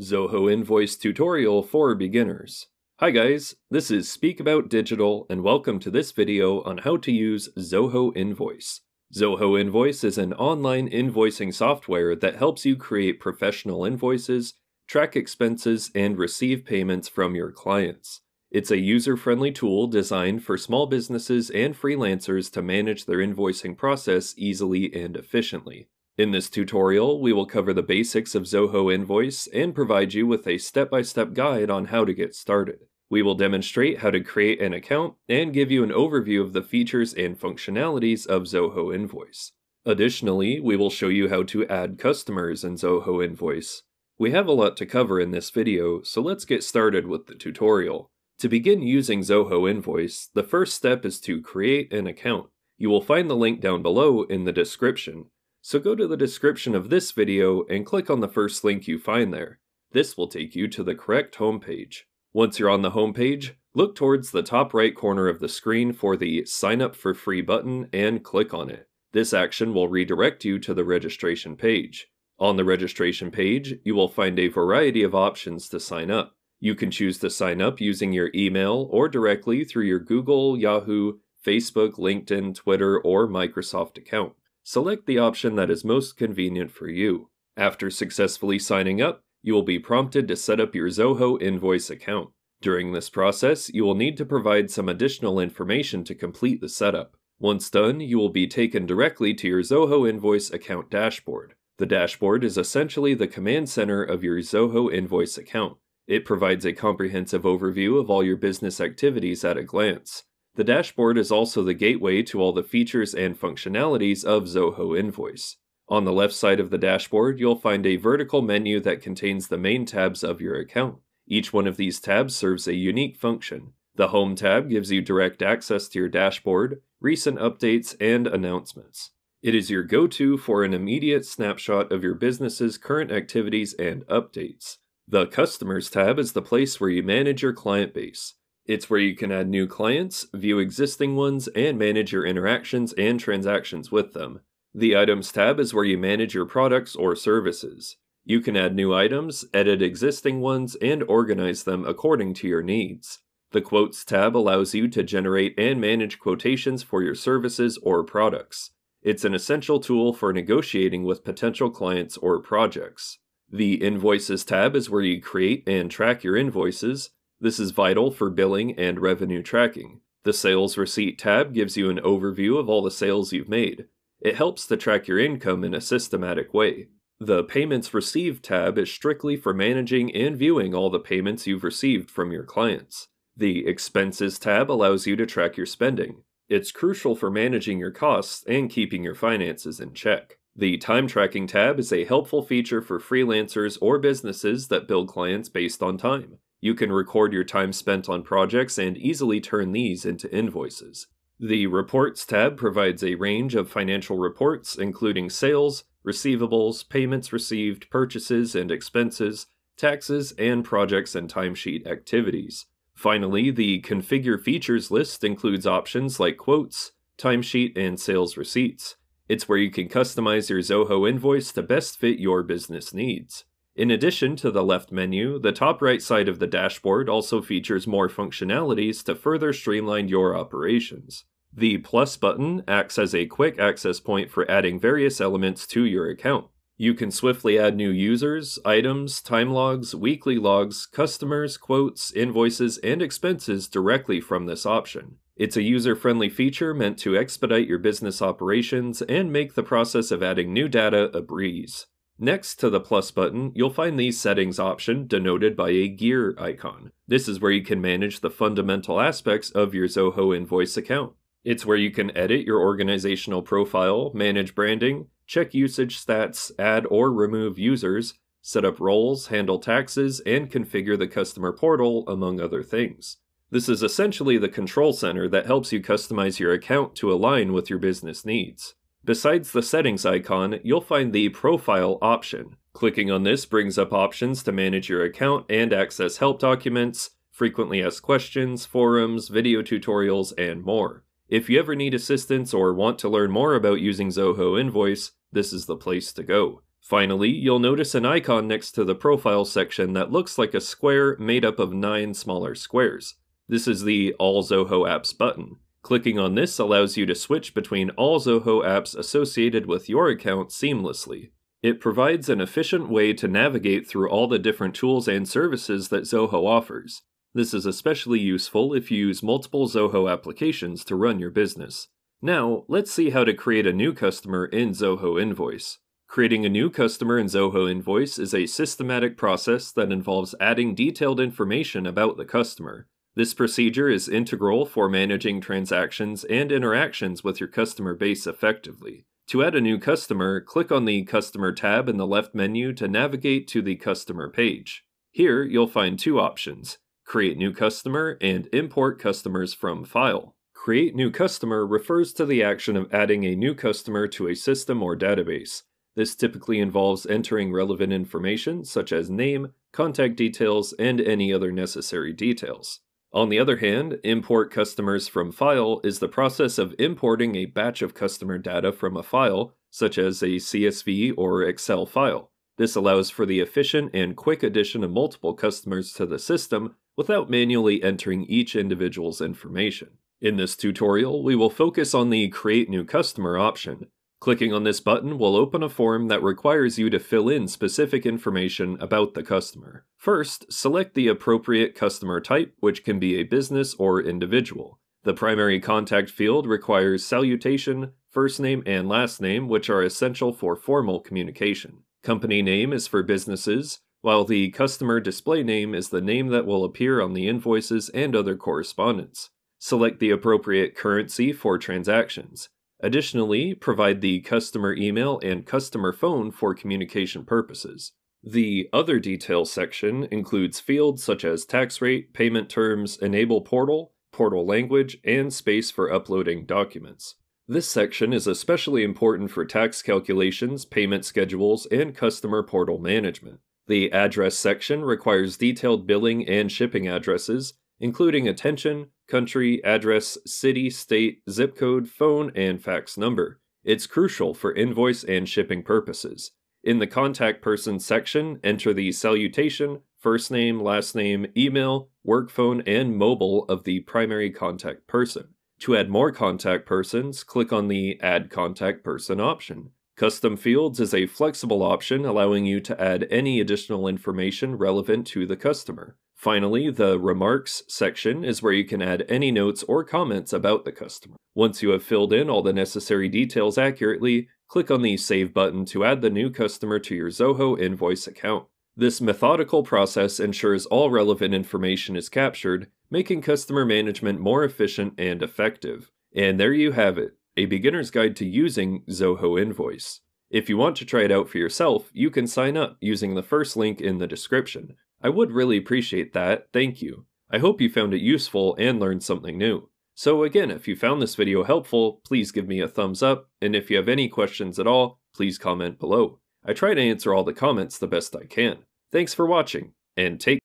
Zoho Invoice tutorial for beginners. Hi guys, this is Speak About Digital and welcome to this video on how to use Zoho Invoice. Zoho Invoice is an online invoicing software that helps you create professional invoices, track expenses, and receive payments from your clients. It's a user-friendly tool designed for small businesses and freelancers to manage their invoicing process easily and efficiently. In this tutorial, we will cover the basics of Zoho Invoice and provide you with a step-by-step -step guide on how to get started. We will demonstrate how to create an account and give you an overview of the features and functionalities of Zoho Invoice. Additionally, we will show you how to add customers in Zoho Invoice. We have a lot to cover in this video, so let's get started with the tutorial. To begin using Zoho Invoice, the first step is to create an account. You will find the link down below in the description. So go to the description of this video and click on the first link you find there. This will take you to the correct homepage. Once you're on the homepage, look towards the top right corner of the screen for the Sign Up for Free button and click on it. This action will redirect you to the registration page. On the registration page, you will find a variety of options to sign up. You can choose to sign up using your email or directly through your Google, Yahoo, Facebook, LinkedIn, Twitter, or Microsoft account. Select the option that is most convenient for you. After successfully signing up, you will be prompted to set up your Zoho Invoice account. During this process, you will need to provide some additional information to complete the setup. Once done, you will be taken directly to your Zoho Invoice account dashboard. The dashboard is essentially the command center of your Zoho Invoice account. It provides a comprehensive overview of all your business activities at a glance. The dashboard is also the gateway to all the features and functionalities of Zoho Invoice. On the left side of the dashboard, you'll find a vertical menu that contains the main tabs of your account. Each one of these tabs serves a unique function. The Home tab gives you direct access to your dashboard, recent updates, and announcements. It is your go-to for an immediate snapshot of your business's current activities and updates. The Customers tab is the place where you manage your client base. It's where you can add new clients, view existing ones, and manage your interactions and transactions with them. The Items tab is where you manage your products or services. You can add new items, edit existing ones, and organize them according to your needs. The Quotes tab allows you to generate and manage quotations for your services or products. It's an essential tool for negotiating with potential clients or projects. The Invoices tab is where you create and track your invoices, this is vital for billing and revenue tracking. The Sales Receipt tab gives you an overview of all the sales you've made. It helps to track your income in a systematic way. The Payments Received tab is strictly for managing and viewing all the payments you've received from your clients. The Expenses tab allows you to track your spending. It's crucial for managing your costs and keeping your finances in check. The Time Tracking tab is a helpful feature for freelancers or businesses that bill clients based on time. You can record your time spent on projects and easily turn these into invoices. The Reports tab provides a range of financial reports, including sales, receivables, payments received, purchases and expenses, taxes, and projects and timesheet activities. Finally, the Configure Features list includes options like quotes, timesheet, and sales receipts. It's where you can customize your Zoho invoice to best fit your business needs. In addition to the left menu, the top right side of the dashboard also features more functionalities to further streamline your operations. The plus button acts as a quick access point for adding various elements to your account. You can swiftly add new users, items, time logs, weekly logs, customers, quotes, invoices, and expenses directly from this option. It's a user-friendly feature meant to expedite your business operations and make the process of adding new data a breeze. Next to the plus button, you'll find the settings option denoted by a gear icon. This is where you can manage the fundamental aspects of your Zoho Invoice account. It's where you can edit your organizational profile, manage branding, check usage stats, add or remove users, set up roles, handle taxes, and configure the customer portal, among other things. This is essentially the control center that helps you customize your account to align with your business needs. Besides the settings icon, you'll find the profile option. Clicking on this brings up options to manage your account and access help documents, frequently asked questions, forums, video tutorials, and more. If you ever need assistance or want to learn more about using Zoho Invoice, this is the place to go. Finally, you'll notice an icon next to the profile section that looks like a square made up of nine smaller squares. This is the All Zoho Apps button. Clicking on this allows you to switch between all Zoho apps associated with your account seamlessly. It provides an efficient way to navigate through all the different tools and services that Zoho offers. This is especially useful if you use multiple Zoho applications to run your business. Now, let's see how to create a new customer in Zoho Invoice. Creating a new customer in Zoho Invoice is a systematic process that involves adding detailed information about the customer. This procedure is integral for managing transactions and interactions with your customer base effectively. To add a new customer, click on the Customer tab in the left menu to navigate to the Customer page. Here, you'll find two options Create New Customer and Import Customers from File. Create New Customer refers to the action of adding a new customer to a system or database. This typically involves entering relevant information such as name, contact details, and any other necessary details. On the other hand, import customers from file is the process of importing a batch of customer data from a file, such as a CSV or Excel file. This allows for the efficient and quick addition of multiple customers to the system without manually entering each individual's information. In this tutorial, we will focus on the Create New Customer option, Clicking on this button will open a form that requires you to fill in specific information about the customer. First, select the appropriate customer type, which can be a business or individual. The primary contact field requires salutation, first name, and last name, which are essential for formal communication. Company name is for businesses, while the customer display name is the name that will appear on the invoices and other correspondence. Select the appropriate currency for transactions. Additionally, provide the customer email and customer phone for communication purposes. The Other Details section includes fields such as tax rate, payment terms, enable portal, portal language, and space for uploading documents. This section is especially important for tax calculations, payment schedules, and customer portal management. The Address section requires detailed billing and shipping addresses, including attention, country, address, city, state, zip code, phone, and fax number. It's crucial for invoice and shipping purposes. In the Contact Person section, enter the salutation, first name, last name, email, work phone, and mobile of the primary contact person. To add more contact persons, click on the Add Contact Person option. Custom Fields is a flexible option allowing you to add any additional information relevant to the customer. Finally, the Remarks section is where you can add any notes or comments about the customer. Once you have filled in all the necessary details accurately, click on the Save button to add the new customer to your Zoho Invoice account. This methodical process ensures all relevant information is captured, making customer management more efficient and effective. And there you have it, a beginner's guide to using Zoho Invoice. If you want to try it out for yourself, you can sign up using the first link in the description. I would really appreciate that, thank you. I hope you found it useful and learned something new. So again, if you found this video helpful, please give me a thumbs up, and if you have any questions at all, please comment below. I try to answer all the comments the best I can. Thanks for watching, and take